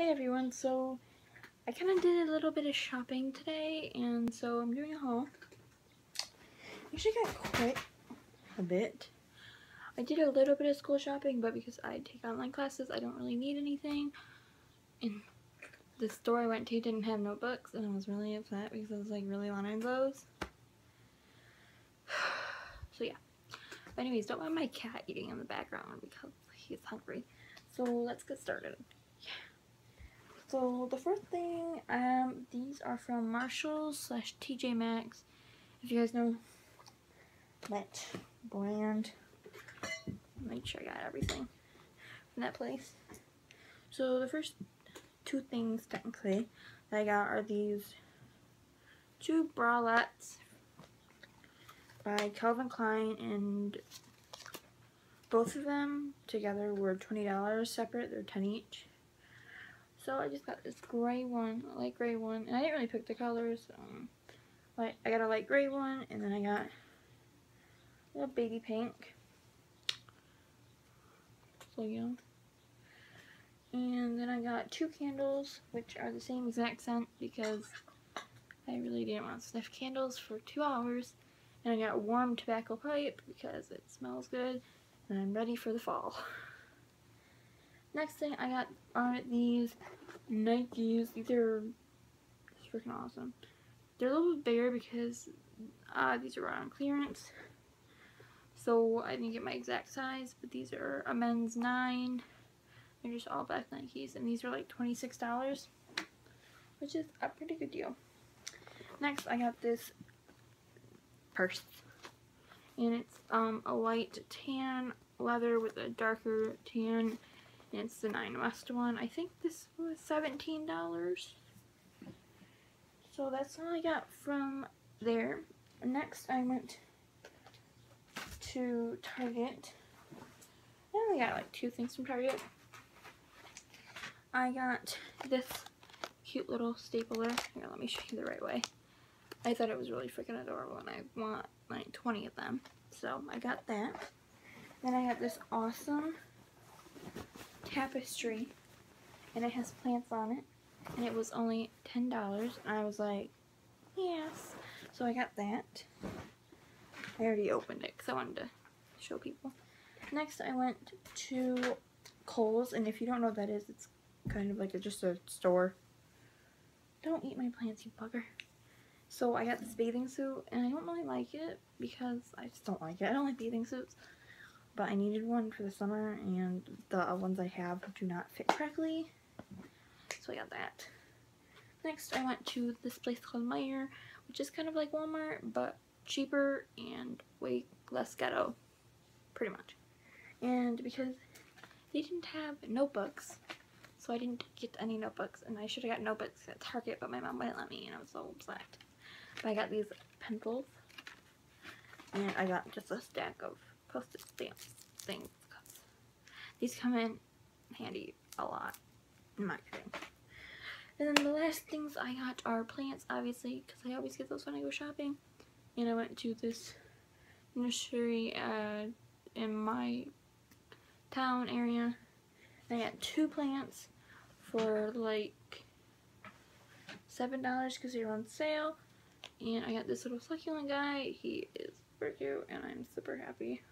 Hey everyone, so I kind of did a little bit of shopping today, and so I'm doing a haul. I Actually got quite a bit. I did a little bit of school shopping, but because I take online classes, I don't really need anything. And the store I went to didn't have notebooks, and I was really upset because I was like really wanting those. So yeah. But anyways, don't mind my cat eating in the background because he's hungry. So let's get started. So the first thing, um, these are from Marshalls slash TJ Maxx. If you guys know that brand, make sure I got everything from that place. So the first two things technically that I got are these two bralettes by Calvin Klein and both of them together were $20 separate. They're 10 each. So I just got this gray one, a light gray one, and I didn't really pick the colors. Um, I got a light gray one, and then I got a little baby pink. So yeah. And then I got two candles, which are the same exact scent because I really didn't want to sniff candles for two hours. And I got warm tobacco pipe because it smells good, and I'm ready for the fall. Next thing I got are these Nikes. These are freaking awesome. They're a little bit bigger because uh, these are on clearance. So I didn't get my exact size, but these are a men's 9. They're just all black Nikes, and these are like $26, which is a pretty good deal. Next, I got this purse, and it's um, a light tan leather with a darker tan it's the Nine West one. I think this was $17. So that's all I got from there. Next, I went to Target. I only got like two things from Target. I got this cute little stapler. Here, let me show you the right way. I thought it was really freaking adorable and I want like 20 of them. So I got that. Then I got this awesome tapestry and it has plants on it and it was only $10 and I was like yes. So I got that. I already opened it because I wanted to show people. Next I went to Kohl's and if you don't know what that is it's kind of like a, just a store. Don't eat my plants you bugger. So I got this bathing suit and I don't really like it because I just don't like it. I don't like bathing suits but I needed one for the summer and the ones I have do not fit correctly. So I got that. Next I went to this place called Meijer which is kind of like Walmart but cheaper and way less ghetto pretty much. And because they didn't have notebooks so I didn't get any notebooks and I should have got notebooks at Target but my mom wouldn't let me and I was so upset. But I got these pencils and I got just a stack of postage stamp things. These come in handy a lot, in my opinion. And then the last things I got are plants, obviously, because I always get those when I go shopping. And I went to this nursery uh, in my town area. And I got two plants for like $7 because they were on sale. And I got this little succulent guy. He is super cute and I'm super happy.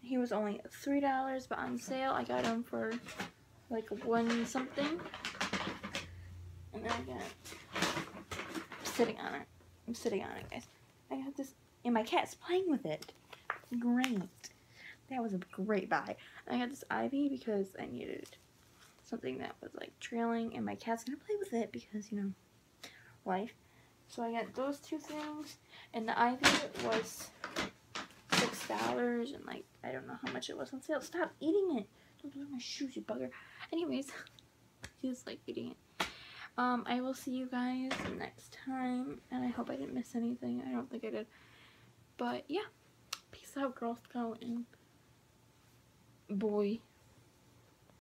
He was only $3, but on sale I got him for like one something. And then I got, I'm sitting on it. I'm sitting on it, guys. I got this, and my cat's playing with it. Great. That was a great buy. I got this ivy because I needed something that was like trailing, and my cat's gonna play with it because, you know, life. So I got those two things, and the ivy was $6 and like, I don't know how much it was on sale. Stop eating it. Don't lose my shoes, you bugger. Anyways, he's like eating it. Um, I will see you guys next time, and I hope I didn't miss anything. I don't think I did. But yeah, peace out, Girl Scout and boy.